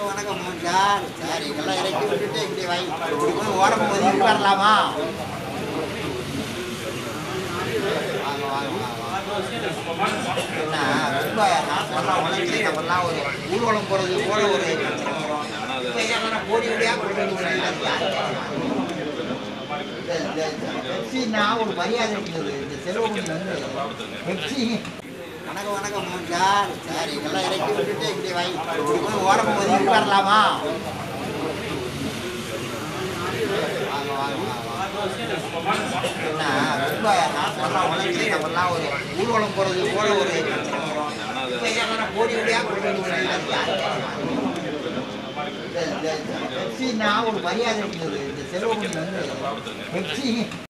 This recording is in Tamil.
வணக்கம் சார் சார் எங்கெல்லாம் இறக்கி விட்டுட்டு இப்படி வாய் இப்படி ஓரம் ஒதுக்கிட்டு வரலாமா? வாங்க வாங்க என்ன ரொம்ப நான் சொன்ன உலகத்துல நம்மலாம் ஒரு ஊர்வலம் போறது போல ஒரு கோடி கோடியா ஒரு மரியாதை இருக்குது. இந்த செல்வகுடி வந்து பெப்சி வணக்கம் வணக்கம் சார் சார் இதெல்லாம் இறக்கி விட்டுட்டு இப்படி வை. இப்படி ஓரம் ஒதுக்கிட்டு வரலாமா? வாங்க வாங்க என்ன? ரொம்ப நான் நம்மலாம் ஒரு ஊர்வலம் போறது போல ஒரு கோடி இந்த- ஒரு மரியாதை இருக்குது இந்த செல்வகுடி வந்து